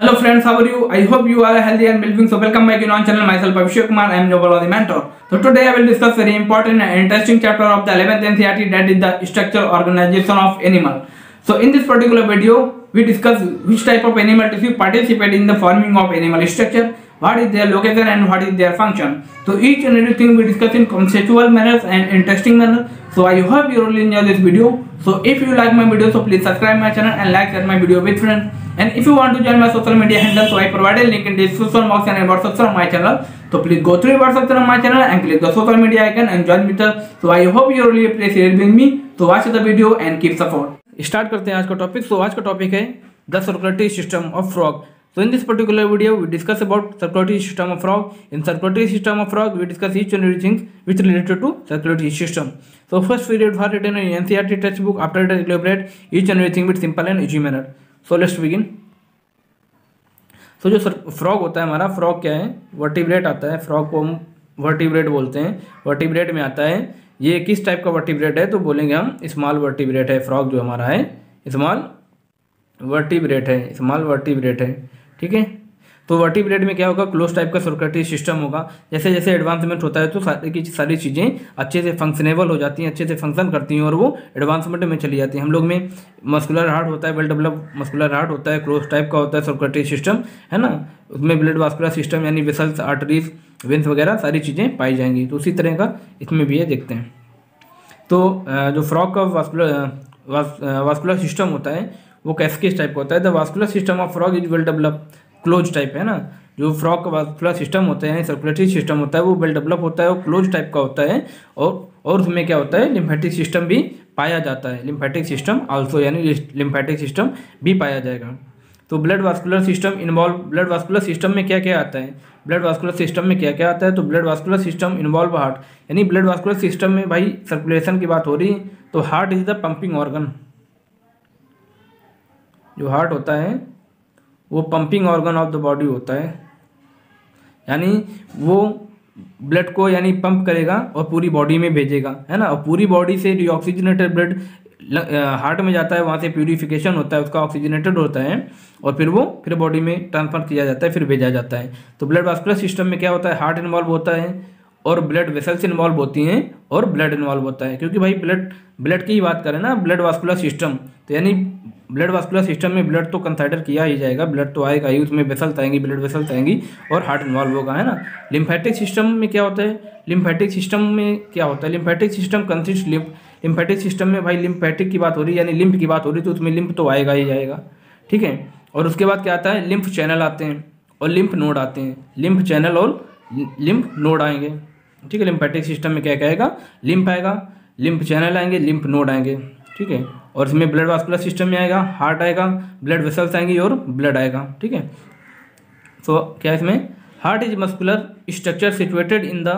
Hello friends, how are you? I hope you are healthy and well-being. So welcome back to on channel. Myself Abhishek Kumar. I am your Body mentor. So today I will discuss very important and interesting chapter of the 11th NCERT that is the structural organization of animal. So in this particular video, we discuss which type of animal tissue participate in the forming of animal structure, what is their location and what is their function. So each and everything we discuss in conceptual manners and interesting manner. So I hope you really enjoy this video. So if you like my video, so please subscribe my channel and like share my video with friends. And if you want to join my social media handle, so I provided link in description box and about section my channel. So please go through about section my channel and click the social media icon and join with us. So I hope you really appreciate with me. So watch the video and keep support. Start करते हैं आज का topic so आज का topic है the circulatory system of frog So in this particular video, we discuss about circulatory system of frog. In circulatory system of frog, we discuss each and everything which related to circulatory system. So first we read for written in NCERT textbook. After that, elaborate each and everything with simple and easy manner. So let's begin so जो sir frog होता है हमारा frog क्या है? Vertebrate आता है. Frog को हम वर्टिब्रेट बोलते हैं. वर्टिब्रेट में आता है. ये किस टाइप का वर्टिब्रेट है? तो बोलेंगे हम स्मॉल वर्टिब्रेट है. फ्रॉग जो हमारा है स्मॉल वर्टिब्रेट है. स्मॉल वर्टिब्रेट है. ठीक है? तो वर्टी वर्टिब्रेट में क्या होगा? क्लोज टाइप का सर्कुलेटरी सिस्टम होगा। जैसे जैसे एडवांसमेंट होता है तो सारी की सारी चीज़ें अच्छे से फंक्शनेबल हो जाती हैं, अच्छे से फ़ंक्शन करती हैं, और वो एडवांसमेंट में चली जाती हैं। हम लोग में मस्कुलर हार्ट होता है वेल डेवलप मस्कुलर हार्ट होता है क्लोज टाइप का होता है सर्कुलेटरी सिस्टम है ना? उसमें ब्लड वास्कुलर सिस्टम यानी वेसल्स आर्टरीज वेंस वगैरह सारी चीज़ें पाई जाएँगी। तो उसी तरह का इसमें भी है देखते हैं। तो जो फ्रॉक का वास्कुलर वास्कुलर सिस्टम होता है, वो कैसे किस टाइप का होता है। The vascular system of frog is well develop close type है ना, जो फ्रॉक वास्कुलर सिस्टम होता है सर्कुलेटरी सिस्टम होता है, वो वेल डेवलप होता है, वो क्लोज टाइप का होता है, और और उसमें क्या होता है लिम्फेटिक सिस्टम भी पाया जाता है लिम्फेटिक सिस्टम आल्सो यानी लिम्फेटिक सिस्टम भी पाया जाएगा। तो blood vascular system involve blood vascular system में क्या क्या आता है? ब्लड वास्कुलर सिस्टम में क्या क्या आता है? तो blood vascular system involve heart यानी ब्लड वास्कुलर सिस्टम में भाई सर्कुलेशन की बात हो रही है तो heart is the pumping organ जो हार्ट होता है वो pumping organ of the body होता है। यानी वो ब्लड को यानी पंप करेगा और पूरी बॉडी में भेजेगा, है ना? और पूरी बॉडी से ऑक्सीजनेटेड ब्लड हार्ट में जाता है, वहाँ से प्यूरिफिकेशन होता है, उसका ऑक्सीजनेटेड होता है और फिर वो, फिर बॉडी में ट्रांसफ़र किया जाता है, फिर भेजा जाता है। तो ब्लड वास्कुलर सिस्टम में क्या होता है? हार्ट इन्वॉल्व होता है और ब्लड वेसल्स इन्वॉल्व होती हैं और ब्लड इन्वॉल्व होता है। क्योंकि भाई ब्लड ब्लड की ही बात करें ना ब्लड वास्कुलर सिस्टम तो यानी ब्लड वास्कुलर सिस्टम में ब्लड तो कंसाइडर किया ही जाएगा ब्लड तो आएगा ही, उसमें वेसल्स आएँगी ब्लड वेसल्स आएँगी और हार्ट इन्वॉल्व होगा, है ना? लिम्फेटिक सिस्टम में क्या होता है? लिम्फेटिक सिस्टम में क्या होता है? Lymphatic system consist lymphatic system में भाई लिम्फेटिक की बात हो रही है, यानी लिम्फ की बात हो रही तो उसमें लिम्फ तो आएगा ही जाएगा, ठीक है? और उसके बाद क्या आता है? लिम्फ चैनल आते हैं और लिम्फ नोड आते हैं। लिम्फ चैनल और लिम्फ नोड आएँगे। ठीक है लिम्फेटिक सिस्टम में क्या क्या आएगा लिम्फ आएगा लिम्फ चैनल आएँगे लिम्फ नोड आएँगे, ठीक है? और इसमें ब्लड वास्कुलर सिस्टम में आएगा हार्ट आएगा ब्लड वेसल्स आएँगी और ब्लड आएगा, ठीक है? तो क्या इसमें? Heart is muscular structure situated in the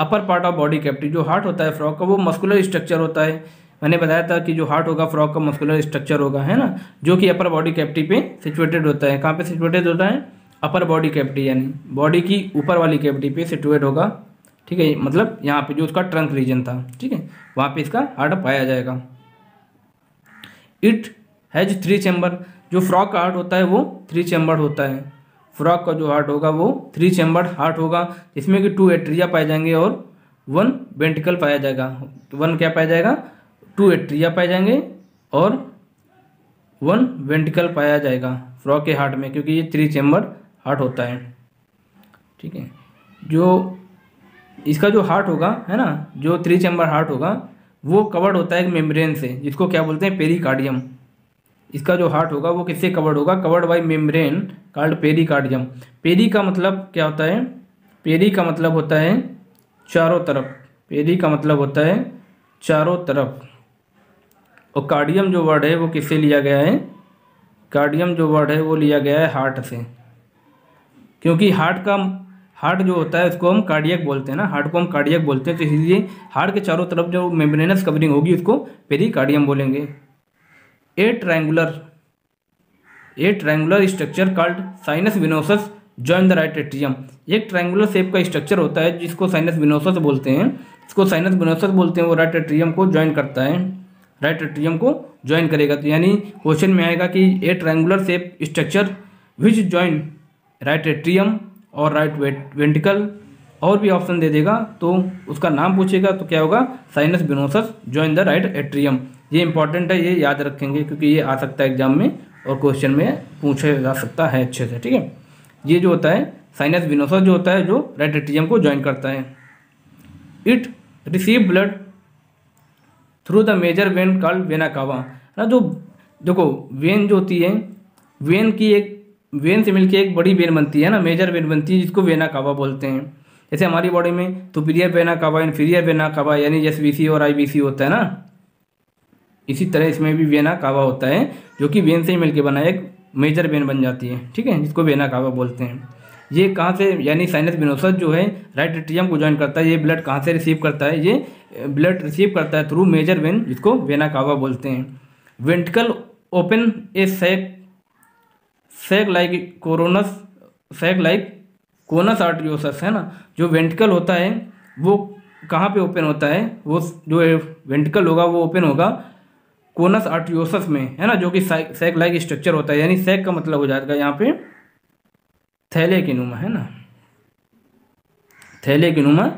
upper part of body cavity जो हार्ट होता है फ्रॉक का, वो मस्कुलर स्ट्रक्चर होता है। मैंने बताया था कि जो हार्ट होगा फ्रॉक का मस्कुलर स्ट्रक्चर होगा, है ना? जो कि अपर बॉडी कैप्टी पे सिचुएटेड होता है। कहाँ पे सिचुएटेड होता है? अपर बॉडी कैप्टी यानी बॉडी की ऊपर वाली कैप्टी पे सिटुएट होगा, ठीक है? मतलब यहाँ पे जो उसका ट्रंक रीजन था, ठीक है? वहाँ पे इसका हार्ट पाया जाएगा। It has three chamber. जो फ्रॉक का हार्ट होता है वो थ्री चैम्बर होता है। फ्रॉक का जो हार्ट होगा वो थ्री चैम्बर हार्ट होगा। जिसमें कि टू एट्रिया पाए जाएँगे और वन वेंटिकल पाया जाएगा। वन क्या पाया जाएगा? टू एट्रिया पाए जाएँगे और वन वेंटिकल पाया जाएगा फ्रॉक के हार्ट में, क्योंकि ये थ्री चैम्बर हार्ट होता है। ठीक है? जो इसका जो हार्ट होगा, है ना? जो थ्री चैम्बर हार्ट होगा, वो कवर्ड होता है एक मेम्ब्रेन से, जिसको क्या बोलते हैं? पेरिकार्डियम इसका जो हार्ट होगा, वो किससे कवर्ड होगा? Covered by membrane called pericardium peri का मतलब क्या होता है? पेरी का मतलब होता है चारों तरफ़। पेरी का मतलब होता है चारों तरफ़। और कार्डियम जो वर्ड है, वो किससे लिया गया है? कार्डियम जो वर्ड है, वो लिया गया है हार्ट से। क्योंकि हार्ट का हार्ट जो होता है उसको हम कार्डियक बोलते हैं ना। हार्ट को हम कार्डियक बोलते हैं तो इसलिए हार्ट के चारों तरफ़ जो मेम्ब्रेनस कवरिंग होगी, उसको पेरिकार्डियम बोलेंगे। A triangular a triangular structure called sinus venosus join the right atrium एक ट्रायंगुलर शेप का स्ट्रक्चर होता है, जिसको साइनस विनोसस बोलते हैं। इसको साइनस विनोसस बोलते हैं, वो राइट एट्रियम को ज्वाइन करता है। राइट एट्रियम को ज्वाइन करेगा। तो यानी क्वेश्चन में आएगा कि a triangular shape structure which join right atrium और राइट वेंटिकल और भी ऑप्शन दे देगा तो उसका नाम पूछेगा तो क्या होगा? Sinus venosus join the right atrium ये इंपॉर्टेंट है, ये याद रखेंगे, क्योंकि ये आ सकता है एग्ज़ाम में और क्वेश्चन में पूछा जा सकता है अच्छे से, ठीक है? ये जो होता है, साइनस विनोसस जो होता है, जो राइट एट्रियम को ज्वाइन करता है। It receive blood through the major vein called vena cava ना, जो, देखो वेन जो होती है वेन की एक वेन से मिलकर एक बड़ी वेन बनती है ना, मेजर वेन बनती है, जिसको वेना कावा बोलते हैं। जैसे हमारी बॉडी में superior vena cava inferior vena cava, यानी एस बी और आई बी होता है ना, इसी तरह इसमें भी वेना कावा होता है, जो कि वेन से ही मिलकर बना एक मेजर वेन बन जाती है, ठीक है, जिसको वेना कावा बोलते हैं। ये कहाँ से, यानी साइनस बिनोसस जो है राइट एट्रियम को ज्वाइन करता है, ये ब्लड कहाँ से रिसीव करता है, ये ब्लड रिसीव करता है थ्रू मेजर वेन जिसको वेना कावा बोलते हैं। Ventricle open a sac sac like conus sac like conus arteriosus, है ना? जो वेंटिकल होता है, वो कहाँ पे ओपन होता है? वो जो वेंटिकल होगा, वो ओपन होगा कोनस आर्ट्रियोसस में, है ना? जो कि सैक लाइक स्ट्रक्चर होता है, यानी सैक का मतलब हो जाएगा यहाँ पे थैले के नुमा, है ना? थैले के नुमा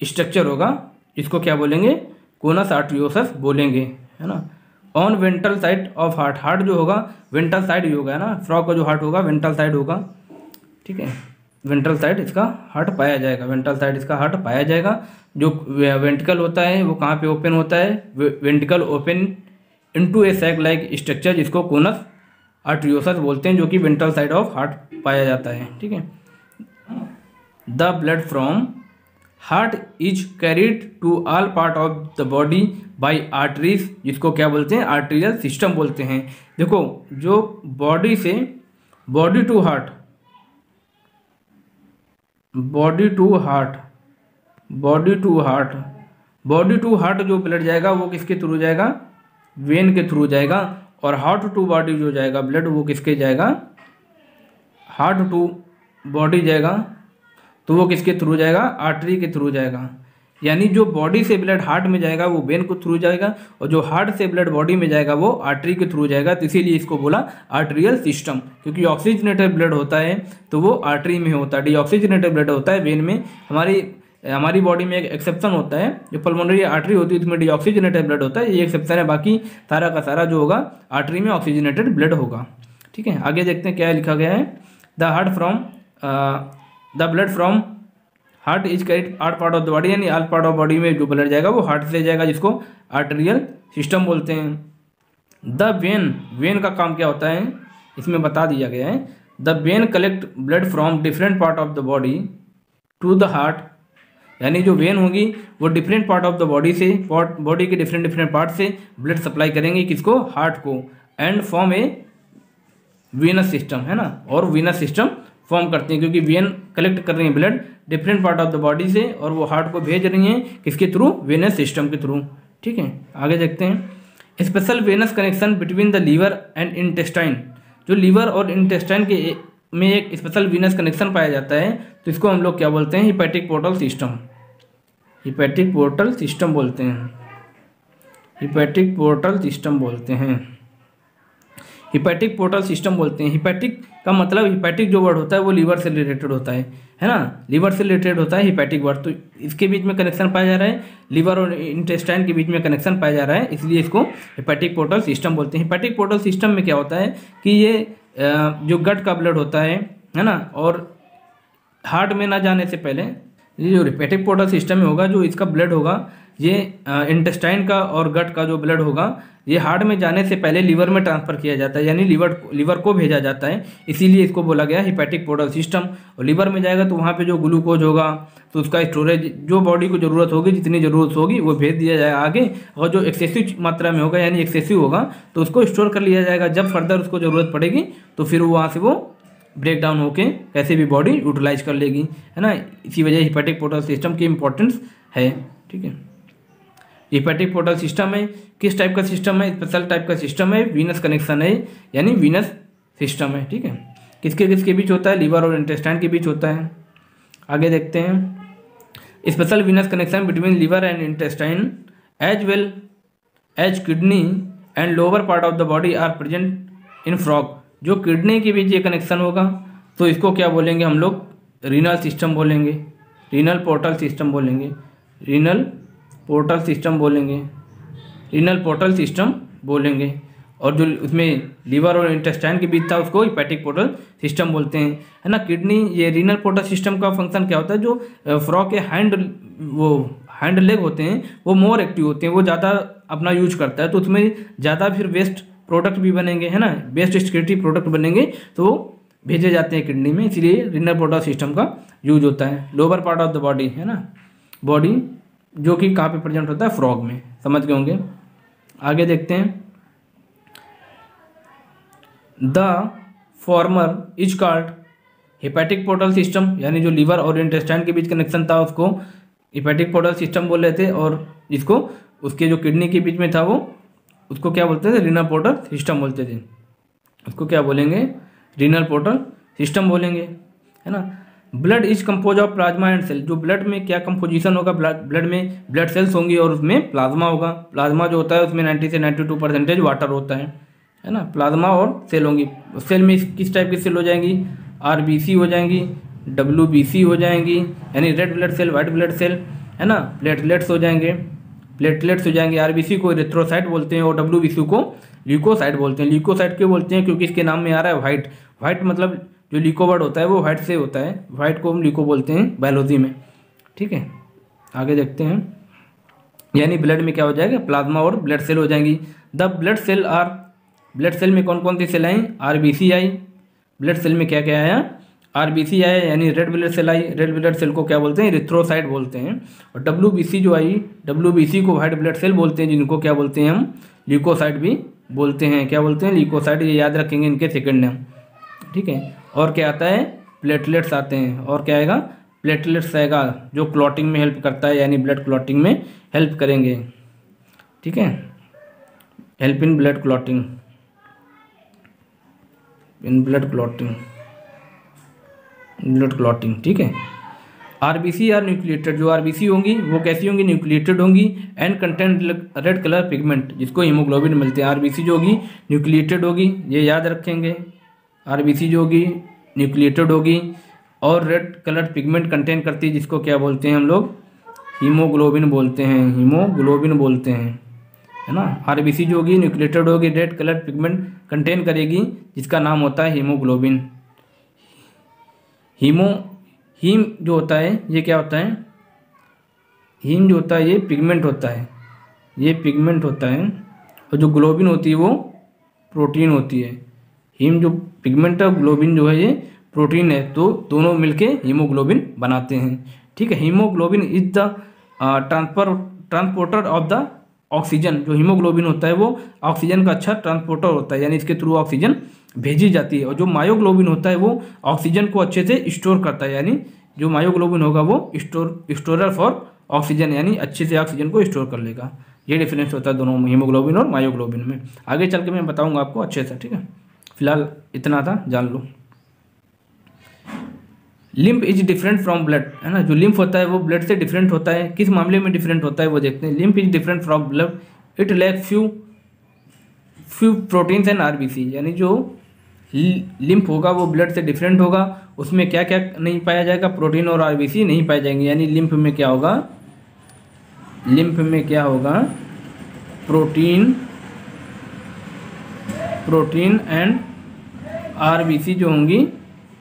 स्ट्रक्चर होगा, इसको क्या बोलेंगे? कोनस आर्ट्रियोसस बोलेंगे, है ना? On ventral side of heart heart जो होगा वेंटल साइड ही होगा, है ना? फ्रॉक का जो हार्ट होगा वेंटल साइड होगा। ठीक है? वेंट्रल साइड इसका हार्ट पाया जाएगा। वेंट्रल साइड इसका हार्ट पाया जाएगा। जो वेंटिकल होता है, वो कहाँ पे ओपन होता है? Ventricle open into a sac like structure जिसको कोनस आर्ट्रियोसस बोलते हैं, जो कि वेंट्रल साइड ऑफ़ हार्ट पाया जाता है। ठीक है? The blood from heart is carried to all part of the body by arteries जिसको क्या बोलते हैं? आर्ट्रियल सिस्टम बोलते हैं। देखो, जो बॉडी से body to heart body to heart body to heart body to heart जो ब्लड जाएगा, वो किसके थ्रू जाएगा? वेन के थ्रू जाएगा। और हार्ट टू बॉडी जो जाएगा ब्लड वो किसके जाएगा? हार्ट टू बॉडी जाएगा। तो वो किसके थ्रू जाएगा? आर्टरी के थ्रू जाएगा। यानी जो बॉडी से ब्लड हार्ट में जाएगा, वो वेन को थ्रू जाएगा और जो हार्ट से ब्लड बॉडी में जाएगा, वो आर्टरी के थ्रू जाएगा। तो इसीलिए इसको बोला आर्ट्रियल सिस्टम क्योंकि ऑक्सीजनेटेड ब्लड होता है तो वो आर्टरी में होता है। डीऑक्सीजनेटेड ब्लड होता है वेन में। हमारी हमारी बॉडी में एक एक्सेप्शन होता है। जो पल्मोनरी आर्टरी होती है, उसमें डीऑक्सीजनेटेड ब्लड होता है। ये एक्सेप्शन है। बाकी सारा का सारा जो होगा आर्टरी में ऑक्सीजनेटेड ब्लड होगा। ठीक है? आगे देखते हैं क्या लिखा गया है। The heart from the blood from heart is carried art part of the body यानी आर्ट पार्ट ऑफ़ बॉडी में जो ब्लड जाएगा, वो हार्ट से जाएगा, जिसको आर्टरियल सिस्टम बोलते हैं। द वेन वेन का काम क्या होता है? इसमें बता दिया गया है। The vein collect blood from different part of the body to the heart यानी जो वेन होगी, वो different part of the body से बॉडी के डिफरेंट डिफरेंट पार्ट से ब्लड सप्लाई करेंगे किसको? हार्ट को। And form a venous system है ना? और वीनस सिस्टम फॉर्म करते हैं, क्योंकि वेन कलेक्ट कर रही है blood different part of the body से, और वो हार्ट को भेज रही हैं किसके थ्रू वेनस सिस्टम के थ्रू ठीक है? आगे देखते हैं। Special venous connection between the liver and intestine जो लीवर और इंटेस्टाइन के में एक स्पेशल वीनस कनेक्शन पाया जाता है तो इसको हम लोग क्या बोलते हैं? Hepatic portal system hepatic portal system बोलते हैं। हिपैटिक पोर्टल सिस्टम बोलते हैं। हिपैटिक पोर्टल सिस्टम बोलते हैं। हिपैटिक का मतलब हिपैटिक जो वर्ड होता है, वो लीवर से रिलेटेड होता है। है ना? लीवर से रिलेटेड होता है हिपैटिक वर्ड तो इसके बीच में कनेक्शन पाया जा रहा है। लीवर और इंटेस्टाइन के बीच में कनेक्शन पाया जा रहा है। इसलिए इसको हिपैटिक पोर्टल सिस्टम बोलते हैं। हिपैटिक पोर्टल सिस्टम में क्या होता है कि ये जो गट का ब्लड होता है है ना? और हार्ट में ना जाने से पहले ये जो हिपैटिक पोर्टल सिस्टम में होगा, जो इसका ब्लड होगा ये इंटेस्टाइन का और गट का जो ब्लड होगा, ये हार्ट में जाने से पहले लीवर में ट्रांसफ़र किया जाता है, यानी लीवर लीवर को भेजा जाता है। इसीलिए इसको बोला गया हिपैटिक पोर्टल सिस्टम और लीवर में जाएगा तो वहाँ पे जो ग्लूकोज होगा तो उसका स्टोरेज जो बॉडी को ज़रूरत होगी, जितनी ज़रूरत होगी, वो भेज दिया जाएगा आगे। और जो एक्सेसिव मात्रा में होगा, यानी एक्सेसिव होगा तो उसको स्टोर कर लिया जाएगा। जब फर्दर उसको ज़रूरत पड़ेगी तो फिर वहाँ से वो ब्रेक डाउन होकर कैसे भी बॉडी यूटिलाइज कर लेगी। है ना? इसी वजह हिपैटिक पोर्टल सिस्टम की इंपॉर्टेंस है। ठीक है? हिपैटिक पोर्टल सिस्टम है। किस टाइप का सिस्टम है? स्पेशल टाइप का सिस्टम है। वीनस कनेक्शन है, यानी वीनस सिस्टम है, ठीक है। किसके किसके बीच होता है? लीवर और इंटेस्टाइन के बीच होता है। आगे देखते हैं। Special venous connection between liver and intestine, as well as kidney and lower part of the body are present in frog. जो किडनी के बीच ये कनेक्शन होगा तो इसको क्या बोलेंगे हम लोग? रीनल सिस्टम बोलेंगे। रीनल पोर्टल सिस्टम बोलेंगे। रीनल पोर्टल सिस्टम बोलेंगे रिनल पोर्टल सिस्टम बोलेंगे, और जो उसमें लीवर और इंटेस्टाइन के बीच था, उसको हिपैटिक पोर्टल सिस्टम बोलते हैं। है ना, किडनी, ये रीनल पोर्टल सिस्टम का फ़ंक्शन क्या होता है? जो फ्रॉक के हैंड वो हैंड लेग होते हैं, वो मोर एक्टिव होते हैं, वो ज़्यादा अपना यूज़ करता है। तो उसमें ज़्यादा फिर वेस्ट प्रोडक्ट भी बनेंगे, है ना बेस्ट सिक्योरिटी प्रोडक्ट बनेंगे तो भेजे जाते हैं किडनी में, इसलिए रिनल पोर्टल सिस्टम का यूज़ होता है। Lower part of the body है ना बॉडी जो कि कहाँ पे प्रेजेंट होता है फ्रॉग में। समझ गए होंगे? आगे देखते हैं। The former is called hepatic portal system यानी जो लीवर और इंटेस्टाइन के बीच कनेक्शन था, उसको हिपैटिक पोर्टल सिस्टम बोल रहे थे, और इसको उसके जो किडनी के बीच में था वो, उसको क्या बोलते थे? रीनल पोर्टल सिस्टम बोलते थे। उसको क्या बोलेंगे? रीनल पोर्टल सिस्टम बोलेंगे, है ना? Blood is compose of plasma and cell जो ब्लड में क्या कंपोजिशन होगा? ब्लड में ब्लड सेल्स होंगी और उसमें प्लाज्मा होगा। प्लाज्मा जो होता है, उसमें 90 से 92 परसेंटेज वाटर होता है। है ना? प्लाज्मा और सेल होंगी। सेल में किस टाइप की सेल हो जाएँगी? आरबीसी हो जाएँगी डब्ल्यूबीसी हो जाएँगी, यानी red blood cell white blood cell है ना? प्लेटलेट्स हो जाएँगे। प्लेटलेट्स हो जाएँगे। आरबीसी को रेथ्रोसाइट बोलते हैं और डब्ल्यूबीसी को ल्यूकोसाइट बोलते हैं। ल्यूकोसाइट क्यों बोलते हैं? क्योंकि इसके नाम में आ रहा है व्हाइट व्हाइट मतलब जो ल्यूकोवर्ड होता है, वो व्हाइट से होता है। व्हाइट को हम लिको बोलते हैं बायोलॉजी में। ठीक है? आगे देखते हैं। यानी ब्लड में क्या हो जाएगा? प्लाज्मा और ब्लड सेल हो जाएँगी। The blood cell are blood cell में कौन कौन सी सेल आई? आर बी सी आई। ब्लड सेल में क्या क्या आया? आर बी सी आया, यानी रेड ब्लड सेल आई। रेड ब्लड सेल को क्या बोलते हैं? रिथ्रोसाइड बोलते हैं। और डब्ल्यू बी सी जो आई डब्ल्यू बी सी को वाइट ब्लड सेल बोलते हैं, जिनको क्या बोलते हैं हम? ल्यूकोसाइट भी बोलते हैं। क्या बोलते हैं? ल्यूकोसाइट ये याद रखेंगे इनके सेकंड नेम ठीक है? और क्या आता है? प्लेटलेट्स आते हैं। और क्या आएगा? प्लेटलेट्स आएगा, जो क्लॉटिंग में हेल्प करता है, यानी ब्लड क्लॉटिंग में हेल्प करेंगे। ठीक है? Help in blood clotting in blood clotting blood clotting ठीक है? आरबीसी आर न्यूक्लिएटेड जो आरबीसी होंगी, वो कैसी होंगी? न्यूक्लिएटेड होंगी। And content red colour pigment जिसको हीमोग्लोबिन मिलते हैं। आरबीसी जो होगी न्यूक्लिएटेड होगी। ये याद रखेंगे। आरबीसी जो होगी, न्यूक्लिएटेड होगी और रेड कलर पिगमेंट कंटेन करती है, जिसको क्या बोलते हैं हम लोग? हीमोग्लोबिन बोलते हैं, हीमोग्लोबिन बोलते हैं, है ना? आर आरबीसी जो होगी, न्यूक्लिएटेड होगी रेड कलर पिगमेंट कंटेन करेगी, जिसका नाम होता है हीमोग्लोबिन। हीमो, हीम जो होता है, ये क्या होता है? हीम जो होता है, ये पिगमेंट होता है। ये पिगमेंट होता है और जो ग्लोबिन होती है, वो प्रोटीन होती है। हीम जो पिगमेंट और ग्लोबिन जो है ये प्रोटीन है तो दोनों मिलके हीमोग्लोबिन बनाते हैं। ठीक है, haemoglobin is the transfer transporter of the oxygen जो हीमोग्लोबिन होता है वो ऑक्सीजन का अच्छा ट्रांसपोर्टर होता है, यानी इसके थ्रू ऑक्सीजन भेजी जाती है। और जो मायोग्लोबिन होता है वो ऑक्सीजन को अच्छे से स्टोर करता है, यानी जो मायोग्लोबिन होगा वो स्टोर स्टोरर फॉर ऑक्सीजन यानी अच्छे से ऑक्सीजन को स्टोर कर लेगा। ये डिफरेंस होता है दोनों हीमोग्लोबिन और मायोग्लोबिन में। आगे चल के मैं बताऊँगा आपको अच्छे से, ठीक है? फ़िलहाल इतना था, जान लो। Lymph is different from blood है ना? जो लिम्फ होता है, वो ब्लड से डिफरेंट होता है। किस मामले में डिफरेंट होता है, वो देखते हैं। Lymph is different from blood it lack few few proteins and RBC यानी जो लिम्फ होगा, वो ब्लड से डिफरेंट होगा। उसमें क्या क्या नहीं पाया जाएगा? प्रोटीन और आरबीसी नहीं पाए जाएँगे। यानी लिम्फ में क्या होगा? लिम्फ में क्या होगा? प्रोटीन प्रोटीन एंड आरबीसी जो होंगी,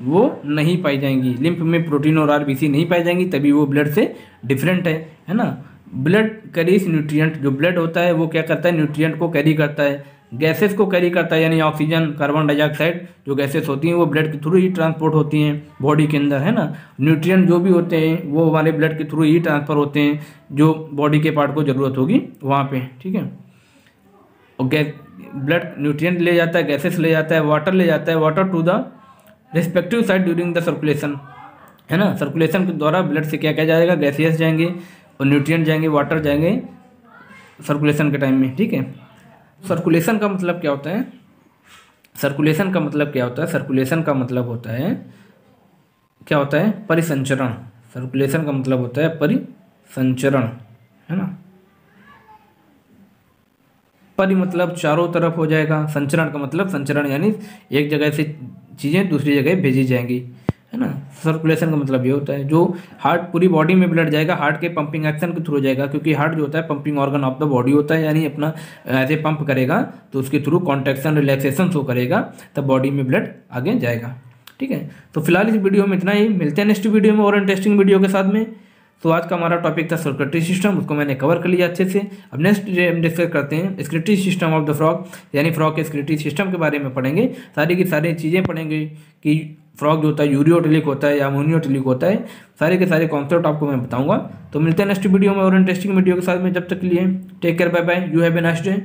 वो नहीं पाई जाएँगी। लिम्फ में प्रोटीन और आरबीसी नहीं पाई जाएँगी, तभी वो ब्लड से डिफरेंट है है ना? ब्लड कैरीज न्यूट्रिएंट जो ब्लड होता है, वो क्या करता है? न्यूट्रिएंट को कैरी करता है। गैसेस को कैरी करता है, यानी ऑक्सीजन कार्बन डाइऑक्साइड जो गैसेस होती हैं, वो ब्लड के थ्रू ही ट्रांसपोर्ट होती हैं बॉडी के अंदर, है ना? न्यूट्रिएंट जो भी होते हैं, वो हमारे ब्लड के थ्रू ही ट्रांसफ़र होते हैं, जो बॉडी के पार्ट को ज़रूरत होगी, वहाँ पे, ठीक है? और गैस ब्लड न्यूट्रिएंट ले जाता है गैसेस ले जाता है वाटर ले जाता है water to the respective side during the circulation है ना? सर्कुलेशन के द्वारा ब्लड से क्या क्या जाएगा? गैसियस जाएँगे, और न्यूट्रिएंट जाएँगे वाटर जाएँगे सर्कुलेशन के टाइम में, ठीक है? सर्कुलेशन का मतलब क्या होता है? सर्कुलेशन का मतलब क्या होता है? सर्कुलेशन का मतलब होता है, क्या होता है? परिसंचरण. सर्कुलेशन का मतलब होता है परिसंचरण. है ना? परि मतलब चारों तरफ़ हो जाएगा। संचरण का मतलब संचरण यानी एक जगह से चीज़ें दूसरी जगह भेजी जाएँगी, है ना? सर्कुलेशन का मतलब ये होता है। जो हार्ट पूरी बॉडी में ब्लड जाएगा हार्ट के पंपिंग एक्शन के थ्रू जाएगा, क्योंकि हार्ट जो होता है pumping organ of the body होता है, यानी अपना ऐसे पंप करेगा तो उसके थ्रू कॉन्ट्रेक्शन रिलैक्सेशन शो करेगा, तब बॉडी में ब्लड आगे जाएगा। ठीक है? तो फ़िलहाल इस वीडियो में इतना ही। मिलते हैं नेक्स्ट वीडियो में और इंटरेस्टिंग वीडियो के साथ में। तो आज का हमारा टॉपिक था सर्कुलेटरी सिस्टम उसको मैंने कवर कर लिया अच्छे से। अब नेक्स्ट डे हम डिस्कस करते हैं secretory system of the frog यानी फ्रॉग के स्क्रिटरी सिस्टम के बारे में पढ़ेंगे। सारी की सारी चीज़ें पढ़ेंगे कि फ्रॉग जो होता है यूरियोटिलिक होता है या अमोनियोटिलिक होता है, सारे के सारे कॉन्सेप्ट आपको मैं बताऊँगा। तो मिलते हैं नेक्स्ट वीडियो में और इंटरेस्टिंग वीडियो के साथ में, जब तक लिए take care bye bye you have a nice day